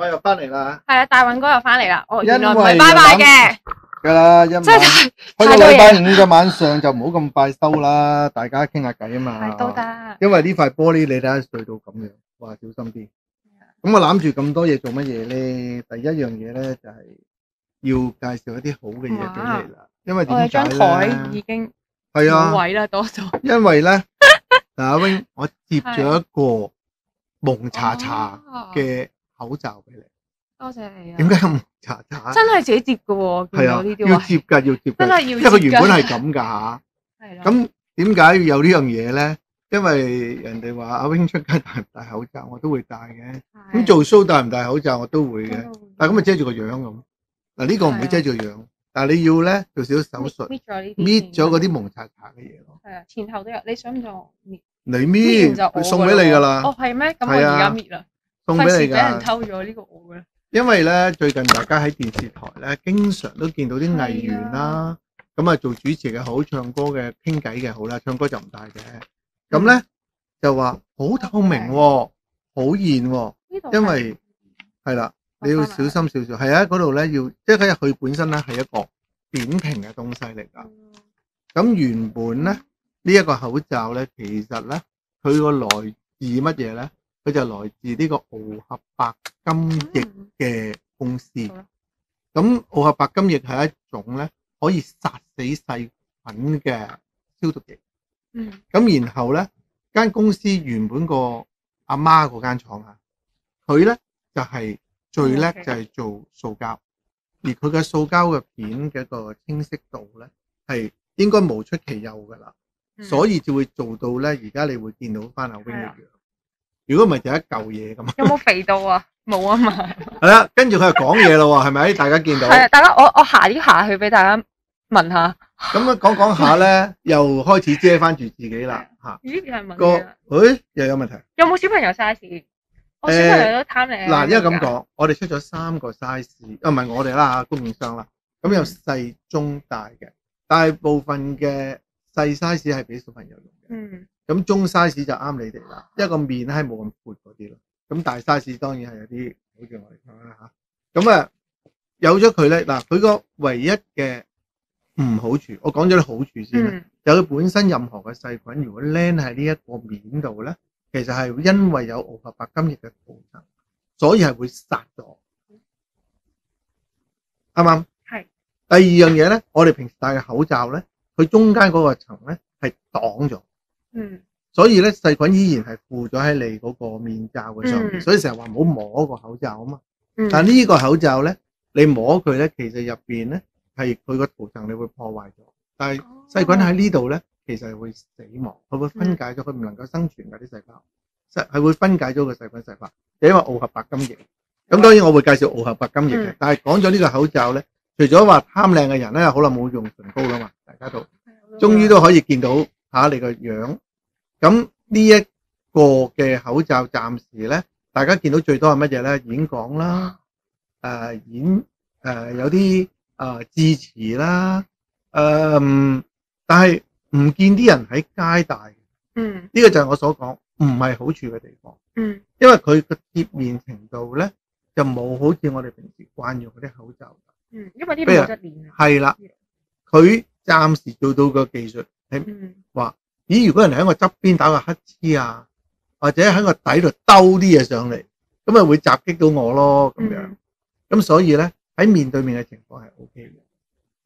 我又翻嚟啦，係啊，大允哥又翻嚟啦。哦，原來唔係拜拜嘅，噶啦，一晚真係去太到禮拜。五嘅晚上就唔好咁快收啦，大家傾下偈啊嘛。係都得。因為呢塊玻璃你睇下碎到咁樣，哇，小心啲。咁我攬住咁多嘢做乜嘢咧？第一樣嘢咧就係要介紹一啲好嘅嘢俾你啦。因為我哋張點解台咧？已經係啊冇。位啦，多咗。因為咧，嗱阿 wing，我接咗一個蒙查查哦嘅口罩俾你。多謝你啊！點解咁蒙查查？真係自己接嘅喎？見係啊呢，啲要接㗎，要接㗎。真係要因為佢原本係咁㗎吓。係啦。咁點解要有呢樣嘢咧？因為人哋話阿 wing 出街戴唔戴口罩，我都會戴嘅。咁做 show 戴唔戴口罩，我都會嘅。但係咁咪遮住個樣咁。嗱呢個唔會遮住個樣，但係你要咧做少少手術，搣咗呢啲，搣咗嗰啲蒙查查嘅嘢咯。係啊，前後都有。你想唔想搣？你搣佢送俾你㗎啦哦，，係咩？咁我而家搣啦，送俾你費事俾人。偷咗呢個我嘅。因為咧最近大家喺電視台咧，經常都見到啲藝員啦，咁啊做主持嘅好，唱歌嘅傾偈嘅好啦，唱歌就唔戴嘅。咁咧就話好透明喎，好現喎，因為係啦，你要小心少少。係啊，嗰度咧要，即係佢本身咧係一個扁平嘅東西嚟㗎。咁原本咧呢一個口罩咧，其實咧佢個來自乜嘢咧？佢就來自呢個奧合白金液嗯。嘅公司。咁奧合白金液係一種咧可以殺死細菌嘅消毒液。嗯。咁然後咧間公司原本個阿媽嗰間廠啊，佢咧就係、最叻就係做塑膠，而佢嘅塑膠嘅片嘅一個清晰度咧係應該無出其右噶啦，嗯。所以就會做到咧而家你會見到翻阿 wing 嘅係啊。樣。如果唔係就一嚿嘢咁。有冇肥到啊？冇啊嘛。係啦，跟住佢又講嘢咯喎，係咪？大家見到係啊，大家我我下啲下去俾大家聞下。咁樣講講下咧，又開始遮翻住自己啦嚇。咦？有人問個你啦誒又有問題。有冇小朋友 size？我小朋友都貪靚。嗱，因為咁講，我哋出咗三個 size，啊唔係我哋啦嚇，供應商啦。咁有細、中、大嘅，大部分嘅細 size 係俾小朋友用咁中 size 就啱你哋啦，因為個面係冇咁闊嗰啲咯。咁大 size 當然係有啲好似我哋咁啦嚇。咁啊，有咗佢咧，嗱佢個唯一嘅唔好處，我講咗啲好處先啦。嗯，就佢本身任何嘅細菌，如果 land 喺呢一個面度咧，其實係因為有奧合白金液嘅塗層，所以係會殺咗，啱唔啱？係。第二樣嘢咧，我哋平時戴嘅口罩咧，佢中間嗰個層咧係擋咗，嗯，所以咧細菌依然係附咗喺你嗰個面罩嘅上面，嗯。所以成日話唔好摸個口罩啊嘛。嗯。但呢個口罩咧，你摸佢咧，其實入邊咧係佢個塗層你會破壞咗，但係細菌喺呢度咧，其實係會死亡，佢會分解咗，佢唔能夠生存㗎啲細胞，細係會分解咗個細菌細胞，就因為奧合白金液。咁當然我會介紹奧合白金液嘅嗯，但係講咗呢個口罩咧，除咗話貪靚嘅人咧，好耐冇用唇膏啦嘛，大家都。終於都可以見到下你個樣。咁呢一個嘅口罩暫時咧，大家見到最多係乜嘢咧？演講啦。誒、演誒、呃有啲誒致辭啦，誒、嗯但係唔見啲人喺街大。嗯，呢、嗯個就係我所講唔係好處嘅地方，嗯因為佢個貼面程度咧就冇好似我哋平時慣用嗰啲口罩，嗯，因為呢譬如度冇得練啊。係啦，佢暫時做到個技術係嗯話，咦？如果人喺我側邊打個乞嗤啊，或者喺個底度兜啲嘢上嚟，咁咪會襲擊到我咯，咁樣。嗯咁所以咧喺面對面嘅情況係 O K 嘅。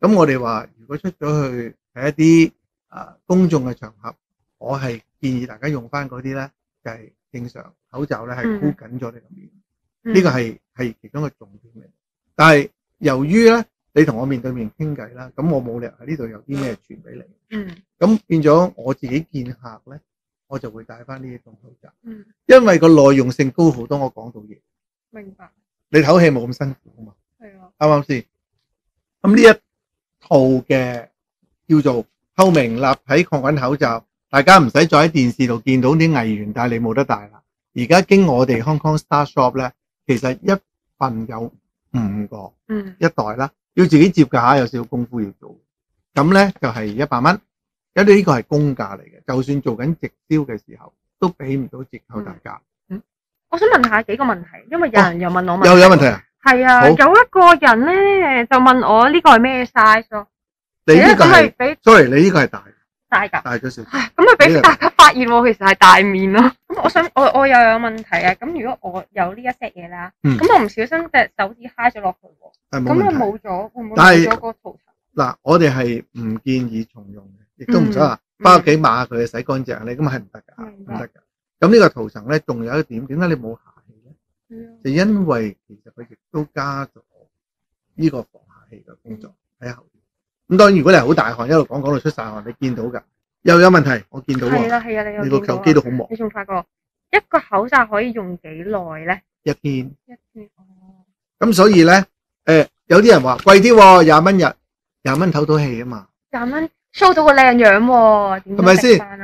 咁我哋話如果出咗去喺一啲啊公眾嘅場合，我係建議大家用翻嗰啲咧，就係、正常口罩咧係嗯箍緊咗你個面，嗯呢個係係其中一個重點嚟。但係由於咧你同我面對面傾偈啦，咁我冇理由喺呢度有啲咩傳俾你，嗯咁變咗我自己見客咧，我就會戴翻呢一種口罩，嗯，因為個耐用性高好多，我講到嘢，明白。你唞氣冇咁辛苦啊嘛。係啊。啱唔啱先？咁呢一套嘅叫做透明立體抗菌口罩，大家唔使再喺電視度見到啲藝員戴，你冇得戴啦。而家經我哋 Hong Kong Star Shop 咧，其實一份有五個嗯一袋啦，要自己接㗎下，有少少功夫要做。咁咧就係一百蚊，因為呢個係公價嚟嘅，就算做緊直銷嘅時候，都俾唔到折扣大家。我想問下幾個問題，因為有人又問我問題。又有問題啊？係啊，有一個人咧就問我呢個係咩 size 咯？你呢個係俾，sorry，你呢個係大大㗎。大咗少咁啊俾大家發現我其實係大面咯。咁我想我我又有問題啊。咁如果我有呢一 set 嘢啦，嗯咁我唔小心隻手指揩咗落去係冇問題。冇咗，會唔會但係冇咗個塗層？嗱，我哋係唔建議重用嘅，亦都唔使話嗯翻屋企抹下佢洗乾淨，你咁係唔得㗎，唔得㗎。咁呢個塗層咧，仲有一點，點解你冇下氣咧？嗯就因為其實佢亦都加咗呢個防下氣嘅工作喺後邊。咁當然，如果你係好大汗，一路講講到出晒汗，你見到㗎。又有問題，我見到喎，係啦係啊，你有你個手見到啊機都好忙，你仲發覺一個口罩可以用幾耐咧？一天。一天哦，咁所以咧，誒、有啲人話貴啲喎，廿蚊日，廿蚊唞到氣啊嘛。廿蚊 show 到個靚樣喎，點係咪先樣食飯啊？